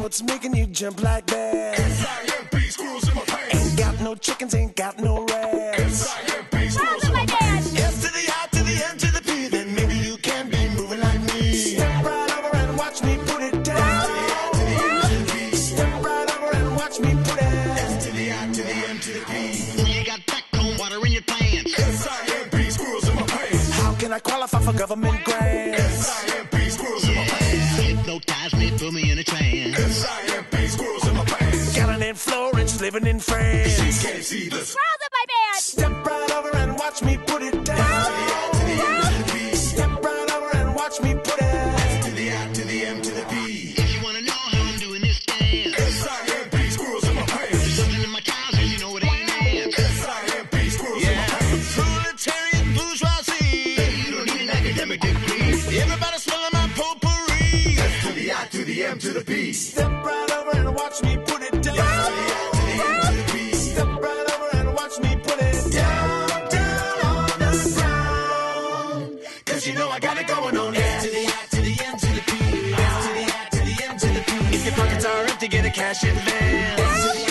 what's making you jump like that. S-I-M-P, squirrels in my pants. Ain't got no chickens, ain't got no rats. S-I-M-P, squirrels in my pants. S to the I to the M to the P, then maybe you can be moving like me. Step right over and watch me put it down. Step right over and watch me put it. S to the I to the M to the P. You got backbone water in your pants. S-I-M-P, squirrels in my pants. How can I qualify for government grants? S-I-M-P, squirrels in my pants. Hypnotize me, put me in a trance. In Florence, living in France. She can't see the Squirrels in my pants. Step right over and watch me put it down. Step right over and watch me put it. S to the I to the M to the P. If you wanna know how I'm doing this dance, S-I-M-P, squirrels in my pants. something in my trousers, you know it ain't ants. S-I-M-P, squirrels in my pants. Proletariat bourgeoisie. You don't need an academic degree. Everybody smelling my potpourri. S to the I to the M to the P. Step right Cause you know I got it going on. S to the I to the M to the P. S to the I to the M to the P. If your pockets are empty, get a cash advance.